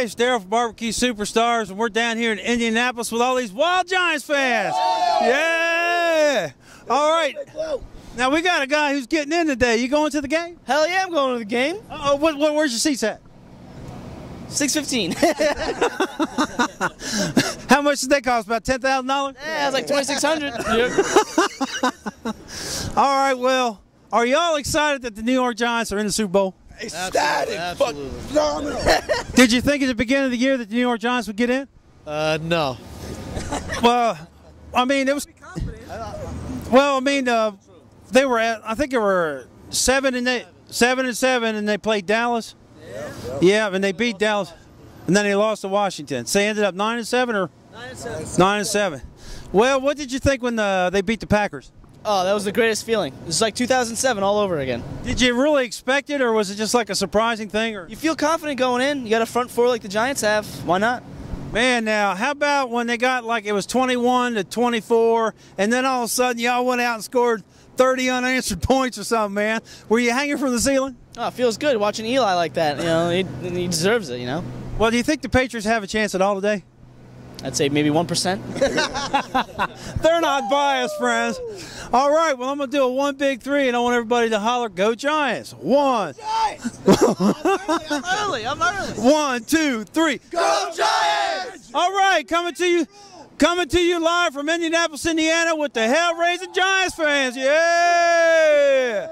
Daryl from Barbecue Superstars, and we're down here in Indianapolis with all these Wild Giants fans. Yeah! All right. Now we got a guy who's getting in today. You going to the game? Hell yeah, I'm going to the game. Oh, what, what, where's your seats at? 615. How much did they cost? About ten thousand dollars? Yeah, it was like 2600. All right. Well, are y'all excited that the New York Giants are in the Super Bowl? Ecstatic, absolutely. fucking phenomenal. Did you think at the beginning of the year that the New York Giants would get in? Uh, no. Well, I mean, it was. Well, I mean, uh, they were at. I think they were seven and eight, seven and seven, and they played Dallas. Yeah, and they beat Dallas, and then they lost to Washington. So they ended up nine and seven or nine and seven. Well, what did you think when uh, they beat the Packers? Oh, that was the greatest feeling. It's like 2007 all over again. Did you really expect it, or was it just like a surprising thing? Or You feel confident going in. You got a front four like the Giants have. Why not? man, now how about when they got like it was 21 to 24, and then all of a sudden y'all went out and scored 30 unanswered points or something, man? Were you hanging from the ceiling? Oh, it feels good watching Eli like that. You know, he, he deserves it. You know, Well, do you think the Patriots have a chance at all today? I'd say maybe one percent. They're not biased, friends. All right, well, I'm going to do a one big three, and I want everybody to holler, Go Giants. One, I'm early. I'm early. one, two, three. Go Giants! All right, coming to you, coming to you live from Indianapolis, Indiana, with the Hellraising Giants fans. Yeah,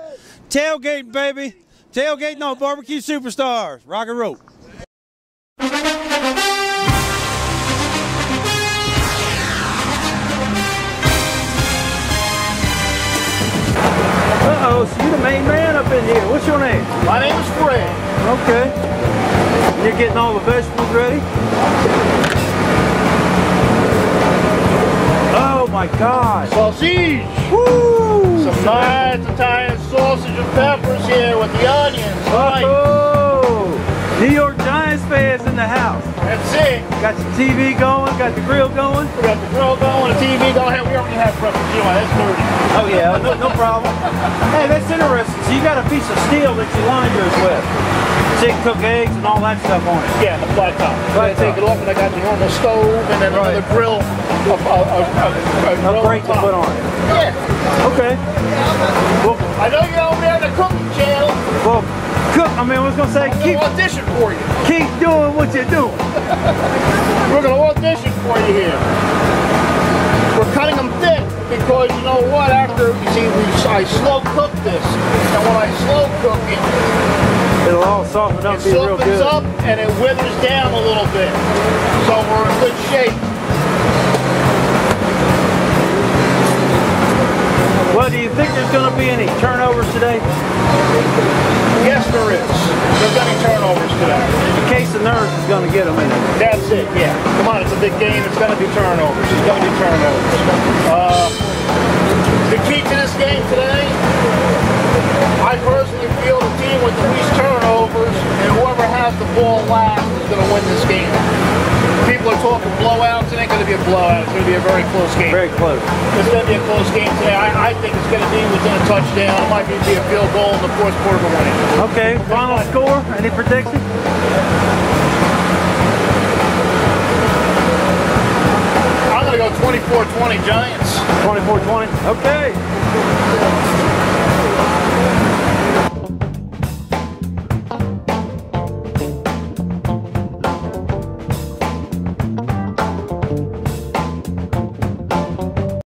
tailgating, baby, tailgating on barbecue superstars. Rock and roll. Main man up in here. What's your name? My name is Fred. Okay. You're getting all the vegetables ready? Oh my God. Sausage. Woo! Some nice Italian sausage and peppers here with the onions. Right. Oh! New York Giants fans in the house. That's it. Got your TV going, got the grill going. We got the grill going, the TV going. Hey, we already have breakfast. You know, that's dirty. Oh yeah, no, no problem. Hey, that's interesting. So you got a piece of steel that you line yours with. Can cook eggs and all that stuff on it. Yeah, the flat top. Flat I take it off and I got the normal stove and then another grill. A, a, a, a, break to put on it. Yeah. Okay. Well, I know you're over there in the cooking channel. well. I mean, I was gonna say, keep audition for you. keep doing what you're doing. We're gonna audition for you here. We're cutting them thick because you know what? After you see, we I slow cook this, and when I slow cook it, It'll all soften up, it be real softens up and it withers down a little bit. So we're in good shape. Well, do you think there's gonna be any turnovers today? There is. There's any turnovers today. In case the nurse is gonna get them in. That's it. Yeah. Come on, it's a big game. It's gonna be turnovers. It's gonna be turnovers. Uh, the key to this game today, I personally feel the team with the least turnovers and whoever has the ball last is going to win this game. People are talking blowouts. It ain't going to be a blowout. It's going to be a very close game. Very close. It's going to be a close game today. I, I think it's going to be within a touchdown. It might be a field goal in the fourth quarter win it. Okay, final score. Any prediction? I'm going to go 24-20 Giants. 24-20. Okay.